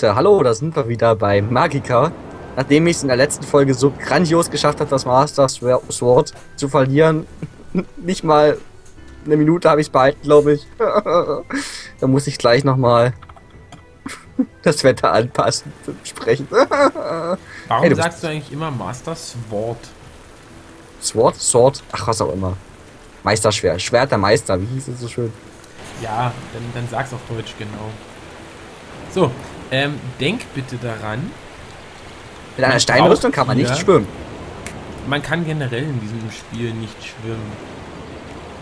Leute, hallo, da sind wir wieder bei Magica. Nachdem ich es in der letzten Folge so grandios geschafft habe, das Master Sword zu verlieren, nicht mal eine Minute habe ich es behalten, glaube ich. da muss ich gleich nochmal das Wetter anpassen sprechen. Warum hey, du sagst du eigentlich immer Master Sword? Sword? Sword? Ach, was auch immer. Meisterschwert. Schwert der Meister, wie hieß es so schön? Ja, dann, dann sag's auf Deutsch, genau. So, ähm, denk bitte daran. Mit einer Steinrüstung kann man nicht schwimmen. Man kann generell in diesem Spiel nicht schwimmen.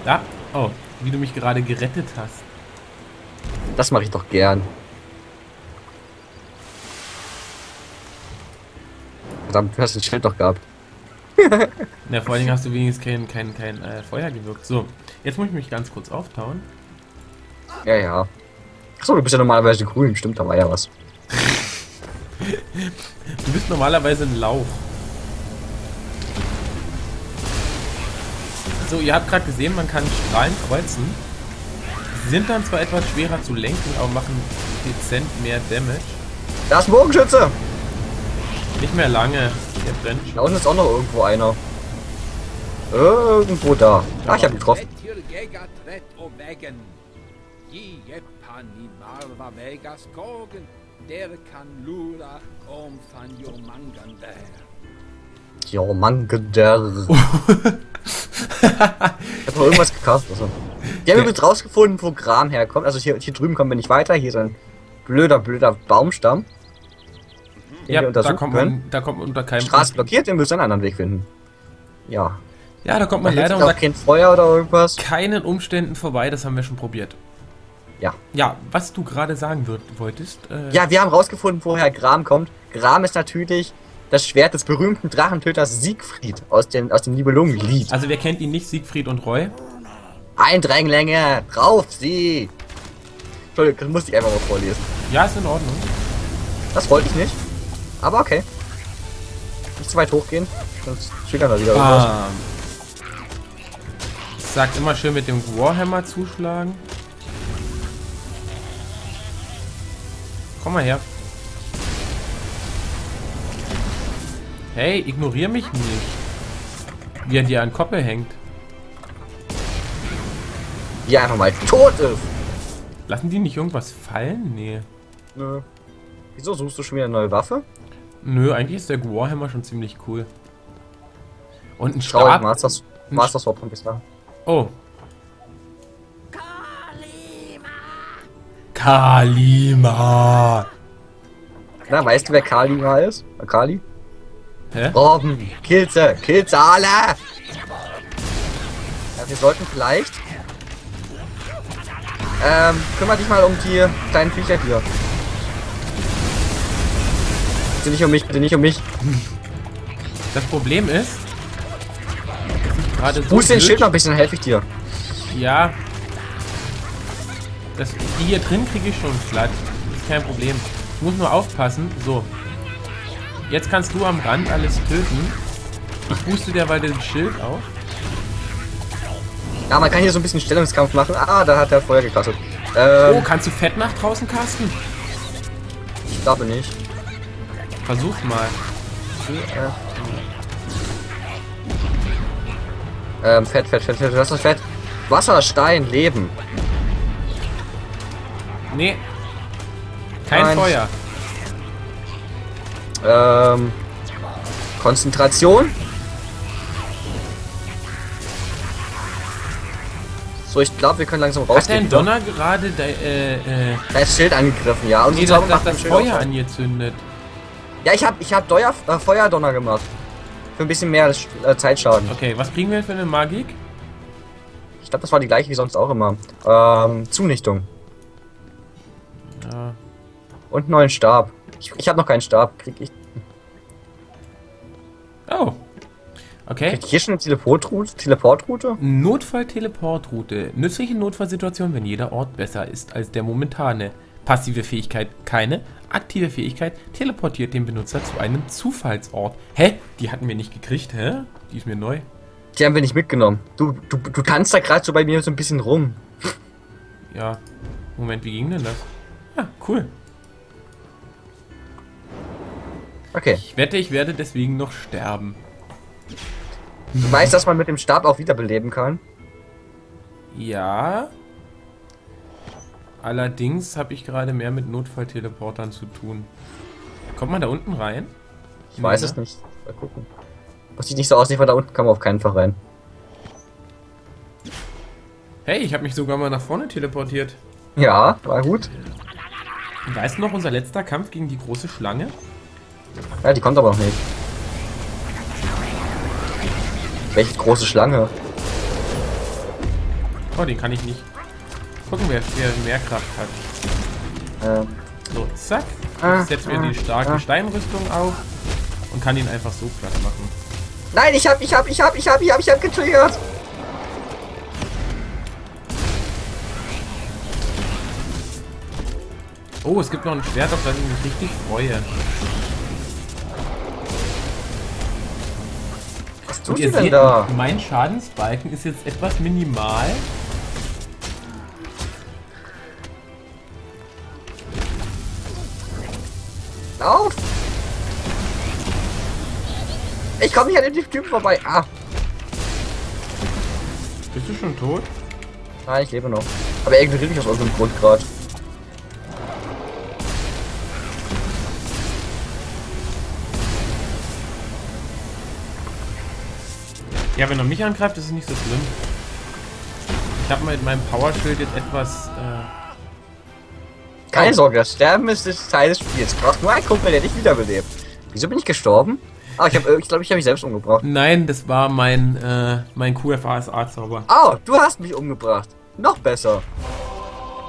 Da, oh, wie du mich gerade gerettet hast. Das mache ich doch gern. Verdammt, du hast das Schild doch gehabt. Na, vor allen Dingen hast du wenigstens kein, kein, kein äh, Feuer gewirkt. So, jetzt muss ich mich ganz kurz auftauen. Ja, ja. Achso, du bist ja normalerweise grün, stimmt, da war ja was. Du bist normalerweise ein Lauch. So, ihr habt gerade gesehen, man kann Strahlen kreuzen. Sie sind dann zwar etwas schwerer zu lenken, aber machen dezent mehr Damage. Da ist ein Bogenschütze! Nicht mehr lange, der brennt schon. Da unten ist auch noch irgendwo einer. Irgendwo da. Ah, ich hab ihn getroffen. Jormangander. ich hab noch irgendwas gekauft. Also. Die haben übrigens rausgefunden, wo Gram herkommt. Also hier, hier drüben kommen wir nicht weiter. Hier ist ein blöder, blöder Baumstamm. ja, da kommt, man, da kommt man unter keinem Straße blockiert, wir müssen einen anderen Weg finden. Ja. Ja, da kommt man da leider unter kein Feuer oder irgendwas. keinen Umständen vorbei, das haben wir schon probiert. Ja. Ja, was du gerade sagen würd, wolltest. Äh ja, wir haben rausgefunden, woher Gram kommt. Gram ist natürlich das Schwert des berühmten Drachentöters Siegfried aus, den, aus dem Nibelungenlied. Also wer kennt ihn nicht, Siegfried und Roy? Eindränglänge, drauf sie! Entschuldigung, das musste ich einfach mal vorlesen. Ja, ist in Ordnung. Das wollte ich nicht. Aber okay. Nicht zu weit hochgehen, sonst triggern wir wieder ah. Sagt immer schön mit dem Warhammer zuschlagen. Komm mal her. Hey, ignoriere mich nicht. Wie er dir an Koppel hängt. Er einfach mal tot ist. Lassen die nicht irgendwas fallen? Nee. Nö. Wieso suchst du schon wieder eine neue Waffe? Nö, eigentlich ist der Warhammer schon ziemlich cool. Und ein Stab. Masters, Masters Sword ein bisschen. Oh. Kalima. Na, weißt du, wer Kalima ist? Kali? Hä? Robben, Kilze, Kilze alle! Ja, wir sollten vielleicht... Ähm, kümmere dich mal um die kleinen Viecher hier. Bitte nicht um mich, bitte nicht um mich. Das Problem ist, gerade so. Fuß den Schild noch ein bisschen, helfe ich dir. Ja. Das, die hier drin kriege ich schon glatt. Ist kein Problem. Ich muss nur aufpassen. So. Jetzt kannst du am Rand alles töten. Ich booste derweil den Schild auf. Ja, man kann hier so ein bisschen Stellungskampf machen. Ah, da hat er Feuer gekastet. Ähm, oh, kannst du Fett nach draußen casten? Ich glaube nicht. Versuch's mal. Ähm, Fett, Fett, Fett, Fett, was ist Fett? Wasser, Stein, Leben. Nee. Kein Nein. Feuer. Ähm, Konzentration. So, ich glaube, wir können langsam rausgehen. Hat der Donner gerade da, äh, äh, da ist Schild angegriffen, ja. Und nee, das, das, das Feuer auf. angezündet. Ja, ich habe ich hab Deuer, äh, Feuerdonner gemacht. Für ein bisschen mehr äh, Zeitschaden. Okay, was kriegen wir für eine Magik? Ich glaube, das war die gleiche wie sonst auch immer. Ähm, Zunichtung. Ja. Und neuen Stab. Ich, ich habe noch keinen Stab. Krieg ich. Oh. Okay. Krieg ich hier schon eine Teleportroute? Teleportroute? Notfall-Teleportroute. Nützliche Notfallsituation, wenn jeder Ort besser ist als der momentane. Passive Fähigkeit keine. Aktive Fähigkeit teleportiert den Benutzer zu einem Zufallsort. Hä? Die hatten wir nicht gekriegt, hä? Die ist mir neu. Die haben wir nicht mitgenommen. Du, du, du tanzt da gerade so bei mir so ein bisschen rum. Ja. Moment, wie ging denn das? Ja, cool. Okay. Ich wette, ich werde deswegen noch sterben. Du weißt, dass man mit dem Stab auch wiederbeleben kann? Ja. Allerdings habe ich gerade mehr mit Notfallteleportern zu tun. Kommt man da unten rein? Ich weiß es nicht. Mal gucken. Das sieht nicht so aus, nicht von da unten kann man auf keinen Fall rein. Hey, ich habe mich sogar mal nach vorne teleportiert. Ja, war gut. Weißt du noch, unser letzter Kampf gegen die große Schlange? Ja, die kommt aber noch nicht. Welche große Schlange? Oh, den kann ich nicht. Gucken, wer, wer mehr Kraft hat. Ähm, So, zack. Ah, Ich setze mir ah, die starke ah. Steinrüstung auf und kann ihn einfach so platt machen. Nein, ich hab, ich hab, ich hab, ich hab, ich hab, ich hab getriggert. Oh, es gibt noch ein Schwert, auf das ich mich richtig freue. Was ihr ihr denn seht, da? mein Schadensbalken ist jetzt etwas minimal. Lauf! Ich komme nicht an dem Typen vorbei. Ah, Bist du schon tot? nein, ich lebe noch. Aber er ignoriert mich aus irgendeinem Grund gerade. Ja, wenn er mich angreift, ist es nicht so schlimm. Ich habe mit meinem Powerschild jetzt etwas... Äh, Keine Sorge, das Sterben ist das Teil des Spiels. Du brauchst nur einen Kumpel, der dich wiederbelebt. Wieso bin ich gestorben? Ah, ich glaube, ich, glaub, ich habe mich selbst umgebracht. nein, das war mein, äh, mein QFASA-Zauber. Oh, du hast mich umgebracht. Noch besser.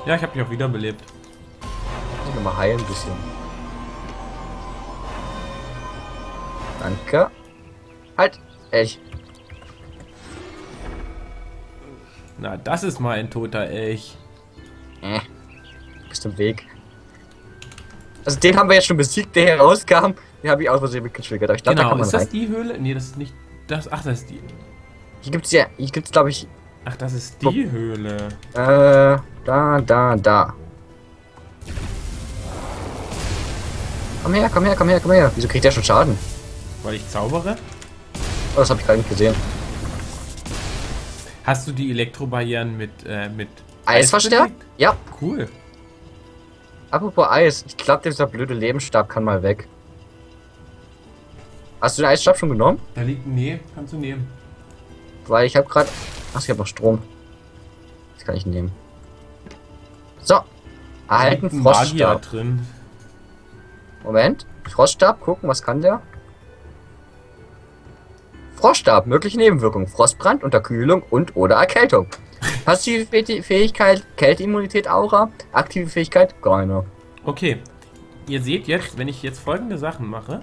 Ja, ich habe mich auch wiederbelebt. Ich will mal heilen ein bisschen. Danke. Halt. Elch. Na, das ist mal ein toter Elch. Äh. Bist im Weg. Also den haben wir jetzt schon besiegt, der hier rauskam. Den habe ich aus Versehen mitgetriggert. Ich da Genau, man ist das rein. die Höhle? Nee, das ist nicht... Das, ach, das ist die... Hier gibt's ja, hier gibt's glaube ich, Ach, das ist die Höhle. äh, da, da, da. Komm her, komm her, komm her, komm her. Wieso kriegt der schon Schaden? Weil ich zaubere? Oh, das habe ich gerade nicht gesehen. Hast du die Elektrobarrieren mit, äh, mit Eis verstärkt? Ja. Cool. Apropos Eis. Ich glaube, dieser blöde Lebensstab kann mal weg. Hast du den Eisstab schon genommen? Da liegt... Nee, kannst du nehmen. Weil ich habe gerade... Ach, ich habe noch Strom. Das kann ich nehmen. So. Erhalten Magier Froststab. drin. Moment. Froststab, gucken, was kann der? Froststab, mögliche Nebenwirkungen. Frostbrand, Unterkühlung und oder Erkältung. Passive Fäh- Fähigkeit, Kälteimmunität, Aura. Aktive Fähigkeit, keine. Okay. Ihr seht jetzt, wenn ich jetzt folgende Sachen mache,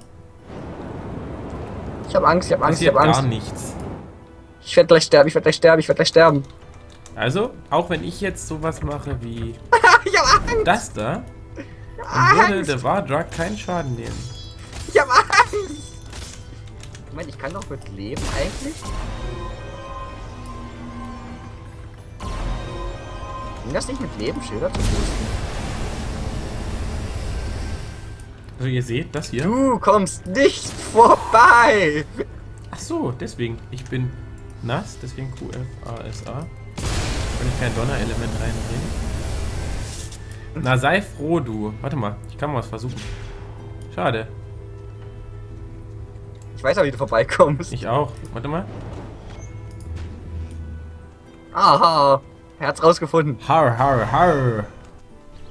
Ich habe Angst, ich habe Angst, ich habe gar Angst. nichts. Ich werde gleich sterben, ich werde gleich sterben, ich werde gleich sterben. Also, auch wenn ich jetzt sowas mache wie das da, dann würde der Wardrug keinen Schaden nehmen. ich habe Angst. Moment, ich kann doch mit leben eigentlich? Ging das nicht mit Leben, Schilder zu pusten? Also ihr seht das hier. Du kommst nicht vorbei! Ach so, deswegen. Ich bin nass, deswegen QFASA. Kann ich kein Donnerelement reinbringen. Na, sei froh, du. Warte mal, ich kann mal was versuchen. Schade. Ich weiß auch, wie du vorbeikommst. Ich auch. Warte mal. Aha, Herz rausgefunden. Har, har, har.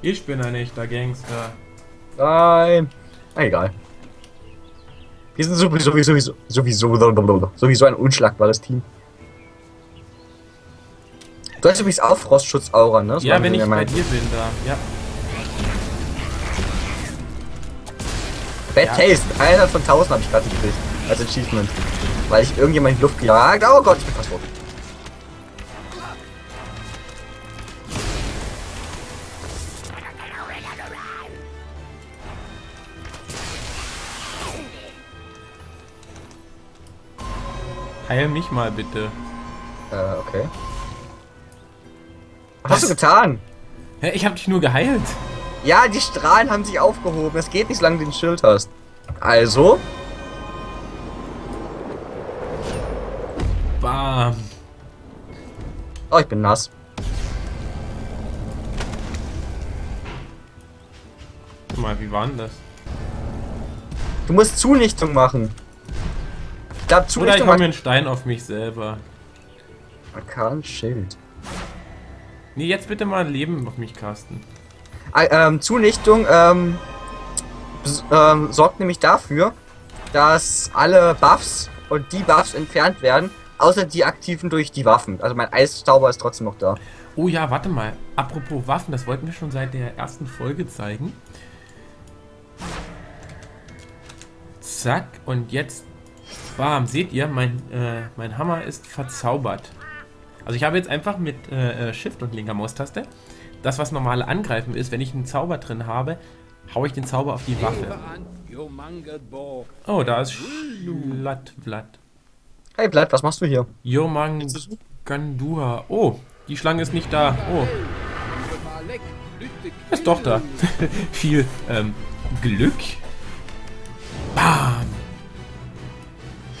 Ich bin ein echter Gangster. Nein. Na, egal. Wir sind sowieso, sowieso, sowieso, sowieso ein unschlagbares Team. Du hast übrigens auch Frostschutz-Aura, ne? Das Ja, wenn ich bei dir bin, da. Ja. Bad Ja. Taste. 100 von 1000 habe ich gerade gekriegt. Als Achievement. Weil ich irgendjemand in die Luft gejagt. Oh Gott, ich bin fast tot. Heil mich mal bitte. Äh, okay. Was, Was? hast du getan? Hä, ich hab dich nur geheilt. Ja, die Strahlen haben sich aufgehoben. Es geht nicht, solange du den Schild hast. Also, oh, ich bin nass. Guck mal, wie war denn das? Du musst Zunichtung machen. Ich glaube, Oder ich Zunichtung mir einen Stein auf mich selber. Arkan Schild. Nee, jetzt bitte mal Leben auf mich casten. Ah, ähm, Zunichtung ähm, ähm, sorgt nämlich dafür, dass alle Buffs und die Buffs entfernt werden, außer die aktiven durch die Waffen. Also mein Eiszauber ist trotzdem noch da. Oh ja, warte mal. Apropos Waffen, das wollten wir schon seit der ersten Folge zeigen. Zack, und jetzt. Bam, seht ihr, mein, äh, mein Hammer ist verzaubert. Also ich habe jetzt einfach mit äh, äh, Shift und linker Maustaste das, was normale Angreifen ist, wenn ich einen Zauber drin habe, haue ich den Zauber auf die Waffe. Oh, da ist Schlattblatt. Hey Blatt, was machst du hier? Jomang Gandua. Oh, die Schlange ist nicht da. Oh, ist doch da. Viel ähm, Glück. Bam.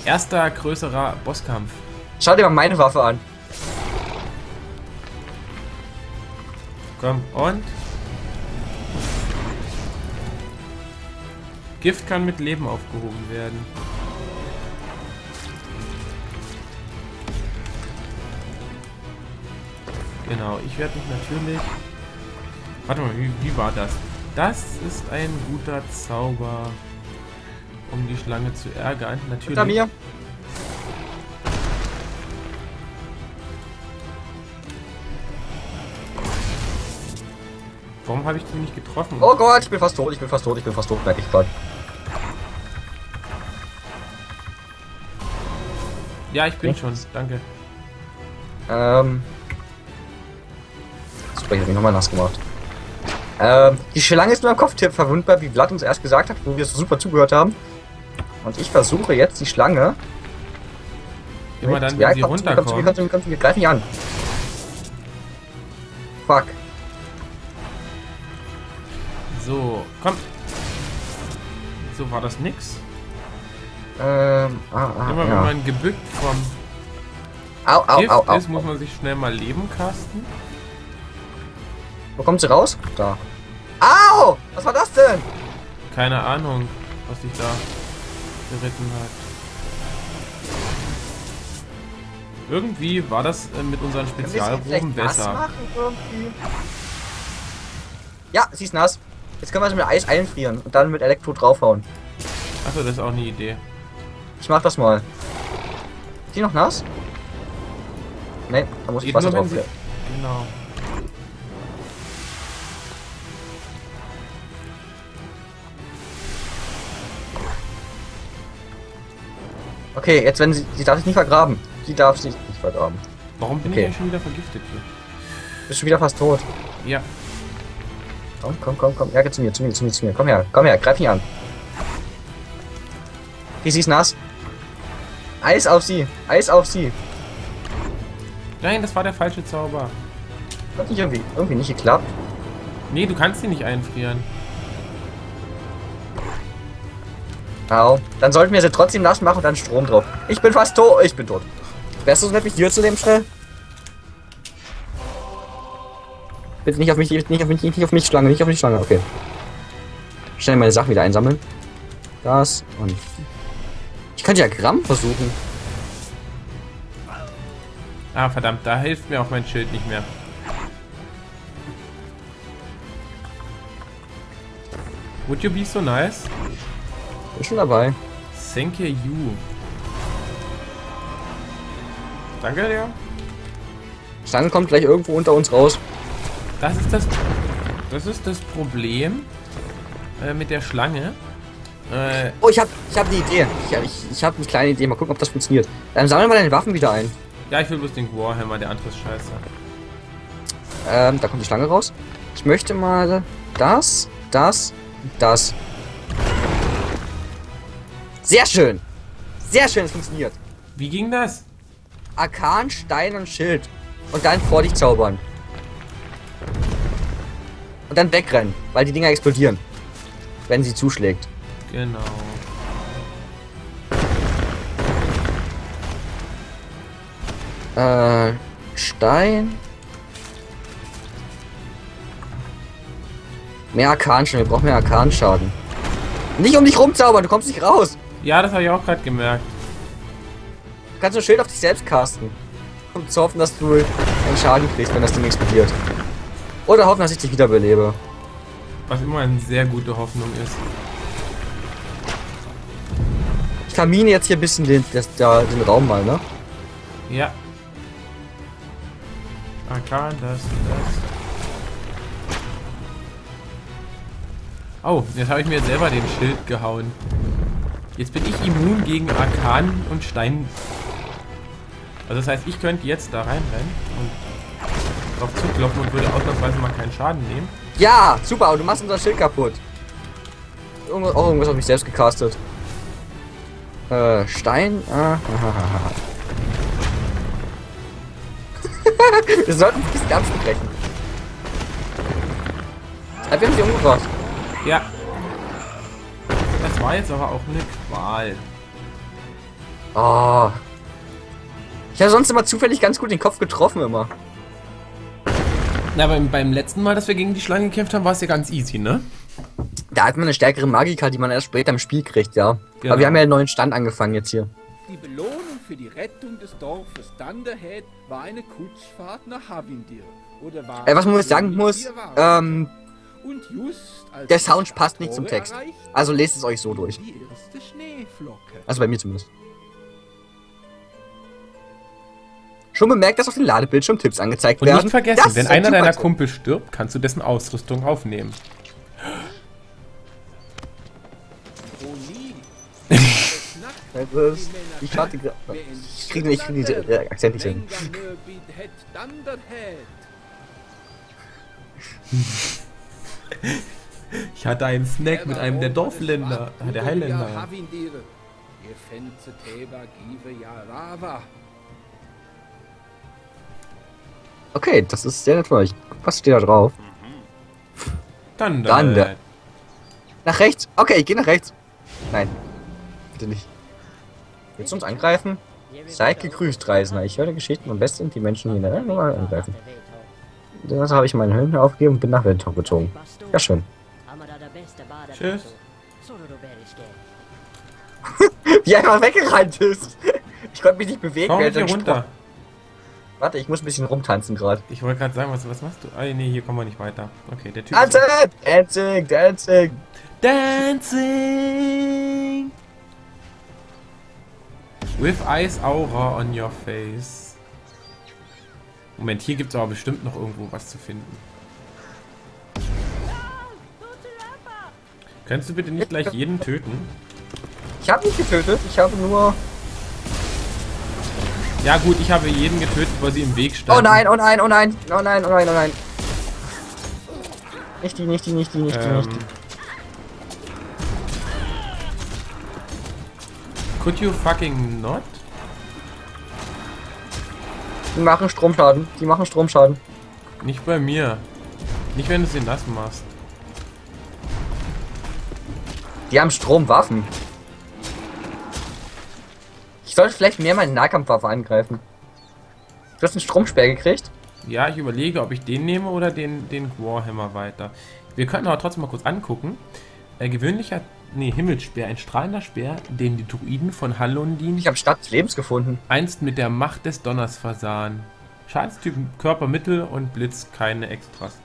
Erster größerer Bosskampf. Schau dir mal meine Waffe an. Komm, und? Gift kann mit Leben aufgehoben werden. Genau, ich werde mich natürlich... Warte mal, wie, wie war das? Das ist ein guter Zauber, um die Schlange zu ärgern. Natürlich. Hinter mir. Warum habe ich die nicht getroffen? Oh Gott, ich bin fast tot, ich bin fast tot, ich bin fast tot, merke ich gerade. Ja, ich bin schon. Danke. Ähm. Ich hab mich nochmal nass gemacht. Ähm, die Schlange ist nur am Kopftipp verwundbar, wie Vlad uns erst gesagt hat, wo wir so super zugehört haben. Und ich versuche jetzt die Schlange. Immer dann, wenn sie komm mir, komm komm komm mir, greif mich an. Fuck. So, komm. So war das nix. Ähm, ah, ah, Immer wenn ja. man gebückt vom Au, au, Gift au, au. ist, muss man sich schnell mal Leben casten. Wo kommt sie raus? Da. Au! Was war das denn? Keine Ahnung, was sich da geritten hat. Irgendwie war das äh, mit unseren Spezialproben besser. machen? Ja, sie ist nass. Jetzt können wir sie mit Eis einfrieren und dann mit Elektro draufhauen. Achso, das ist auch eine Idee. Ich mach das mal. Ist die noch nass? Nein, da muss ich Geht Wasser drauf. Genau. Okay, jetzt wenn sie. Sie darf sich nicht vergraben. Sie darf sich nicht vergraben. Warum bin Okay. ich eigentlich schon wieder vergiftet hier? Bist du wieder fast tot. Ja, Komm, komm, komm, komm. Ja, geh zu mir, zu mir, zu mir, zu mir. Komm her, komm her, greif mich an. Okay, sie ist nass. Eis auf sie. Eis auf sie. nein, das war der falsche Zauber. Hat nicht irgendwie, irgendwie nicht geklappt. Nee, du kannst sie nicht einfrieren. Au. Dann sollten wir sie trotzdem nass machen und dann Strom drauf. Ich bin fast tot. Ich bin tot. Wärst du so nett, mich hier zu nehmen, schnell? Bitte nicht auf mich, nicht auf mich, nicht auf mich, Schlange, nicht auf mich, Schlange. Okay. Schnell meine Sachen wieder einsammeln. Das und. Ich könnte ja Gramm versuchen. Ah, verdammt, da hilft mir auch mein Schild nicht mehr. Would you be so nice? Bin schon dabei. Thank you. Danke dir. Schlange kommt gleich irgendwo unter uns raus. Das ist das, das ist das Problem äh, mit der Schlange. Äh, Oh, ich hab, ich hab die Idee. Ich, ich, ich hab eine kleine Idee. Mal gucken, ob das funktioniert. Dann sammeln wir deine Waffen wieder ein. ja, ich will bloß den Warhammer, der andere ist scheiße. Ähm, da kommt die Schlange raus. Ich möchte mal das, das, das. Sehr schön. Sehr schön, es funktioniert. Wie ging das? Arkan, Stein und Schild. Und dann vor dich zaubern. Und dann wegrennen, weil die Dinger explodieren. Wenn sie zuschlägt. Genau. Äh, Stein. Mehr Arkanschaden, wir brauchen mehr Arkanschaden. Nicht um dich rumzaubern, du kommst nicht raus. Ja, das habe ich auch gerade gemerkt. Du kannst nur Schild auf dich selbst casten. Um zu hoffen, dass du einen Schaden kriegst, wenn das Ding explodiert. Oder hoffen, dass ich dich wiederbelebe. Was immer eine sehr gute Hoffnung ist. Ich vermine jetzt hier ein bisschen den, das, da, den Raum mal, ne? Ja. Arkan, das, das. Oh, jetzt habe ich mir selber den Schild gehauen. Jetzt bin ich immun gegen Arkan und Stein. Also das heißt, ich könnte jetzt da reinrennen und drauf zuklopfen und würde ausnahmsweise mal keinen Schaden nehmen. Ja, super, aber du machst unser Schild kaputt. Irgendwas, auch irgendwas auf mich selbst gecastet. Äh, Stein. Ah, Wir sollten ein bisschen absprechen. Hat wir haben sie umgebracht. Ja. War jetzt aber auch eine Qual. Oh. Ich habe sonst immer zufällig ganz gut den Kopf getroffen immer. Na, beim, beim letzten Mal, dass wir gegen die Schlange gekämpft haben, war es ja ganz easy, ne? Da hat man eine stärkere Magika, die man erst später im Spiel kriegt, ja. Genau. Aber wir haben ja einen neuen Stand angefangen jetzt hier. Die Belohnung für die Rettung des Dorfes Thunderhead war eine Kutschfahrt nach Havindir. Oder war Äh, was man jetzt sagen muss, ähm, der Sound passt nicht zum Text. Also lest es euch so durch. Die erste Schneeflocke. Also bei mir zumindest. Schon bemerkt, dass auf dem Ladebildschirm Tipps angezeigt Und werden. nicht vergessen, Das wenn einer deiner. Kumpel stirbt, kannst du dessen Ausrüstung aufnehmen. Ist- Ich hatte gra- Ich kriege krieg die äh, Akzent nicht hin. Ich hatte einen Snack mit einem der Dorfländer, äh, der Highländer. Okay, das ist sehr nett von euch. Was steht da drauf? Dann, Dann, äh, Nach rechts. Okay, ich gehe nach rechts. Nein. Bitte nicht. Willst du uns angreifen? Seid gegrüßt, Reisender. Ich höre Geschichten am besten die Menschen hier in der Welt nur angreifen. Das habe ich meine Höhlen aufgegeben und bin nach Wendtor gezogen. Ja, schön. Tschüss. Wie er einfach weggerannt ist. Ich konnte mich nicht bewegen. Komm hier er runter. Warte, ich muss ein bisschen rumtanzen gerade. Ich wollte gerade sagen, was, was machst du? Ah, nee, hier kommen wir nicht weiter. Okay, der Typ. Tanzen! Dancing, dancing. Dancing! With Ice Aura on your face. Moment, hier gibt es aber bestimmt noch irgendwo was zu finden. Könntest du bitte nicht gleich jeden töten? Ich habe nicht getötet, ich habe nur... Ja gut, ich habe jeden getötet, weil sie im Weg Oh standen. nein, oh nein, oh nein, oh nein, oh nein, oh nein. Nicht die, nicht die, nicht die, nicht die, nicht Ähm, die. could you fucking not? Die machen Stromschaden, die machen Stromschaden. Nicht bei mir. Nicht, wenn du sie nass machst. Die haben Stromwaffen. Ich sollte vielleicht mehr meine Nahkampfwaffe angreifen. Du hast einen Stromsperr gekriegt? Ja, ich überlege, ob ich den nehme oder den, den Warhammer weiter. Wir könnten aber trotzdem mal kurz angucken. Äh, gewöhnlicher, nee, Himmelspeer, ein strahlender Speer, den die Druiden von Hallundin Ich habe Stadt des Lebens gefunden. einst mit der Macht des Donners versahen. Schadenstypen Körper, Mittel und Blitz, keine Extras.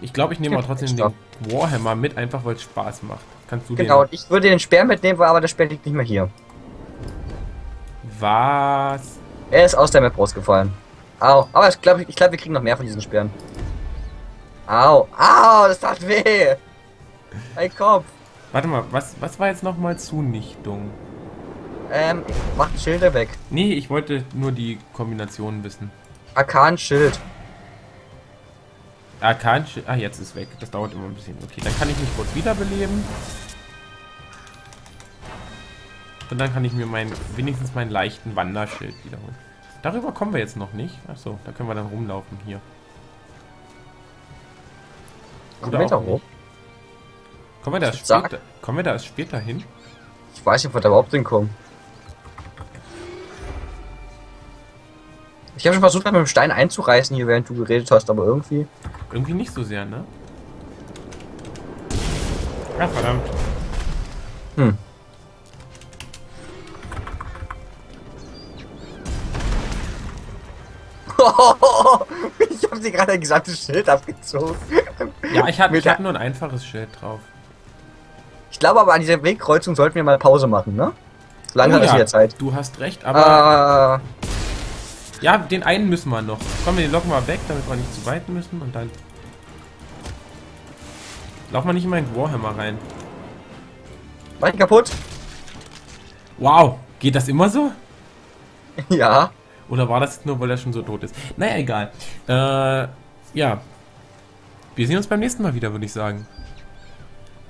Ich glaube, ich nehme aber trotzdem den Warhammer mit, einfach weil es Spaß macht. Kannst du Genau, ich würde den Speer mitnehmen, aber der Speer liegt nicht mehr hier. Was? Er ist aus der Map rausgefallen. Au, aber ich glaube, ich glaub, wir kriegen noch mehr von diesen Speeren. Au, au, das tat weh. Mein Kopf. Warte mal, was, was war jetzt nochmal Zunichtung? Ähm, macht Schilder weg. Nee, ich wollte nur die Kombination wissen. Arkan Schild. Arkan... Ah, jetzt ist weg. Das dauert immer ein bisschen. Okay, dann kann ich mich kurz wiederbeleben. Und dann kann ich mir mein, wenigstens meinen leichten Wanderschild wiederholen. Darüber kommen wir jetzt noch nicht. Achso, da können wir dann rumlaufen hier. Kommt weiter auch hoch. Kommen wir da Sag. später, kommen wir da später hin? Ich weiß nicht, ob wir da überhaupt hinkommen. Ich habe schon versucht, mit dem Stein einzureißen hier, während du geredet hast, aber irgendwie. Irgendwie nicht so sehr, ne? Ach, verdammt. Hm. ich habe dir gerade ein gesamtes Schild abgezogen. Ja, ich Mit ich hab nur ein einfaches Schild drauf. Ich glaube aber an dieser Wegkreuzung sollten wir mal Pause machen, ne? So langsam Oh ist ja, wieder Zeit. Du hast recht, aber Äh, ja, den einen müssen wir noch. Kommen wir den locken mal weg, damit wir nicht zu weit müssen und dann Lauf mal nicht in Warhammer rein. war ich kaputt? Wow, geht das immer so? Ja. Oder war das jetzt nur, weil er schon so tot ist? Naja, egal. Äh, ja. Wir sehen uns beim nächsten Mal wieder, würde ich sagen.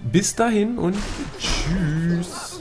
Bis dahin und tschüss.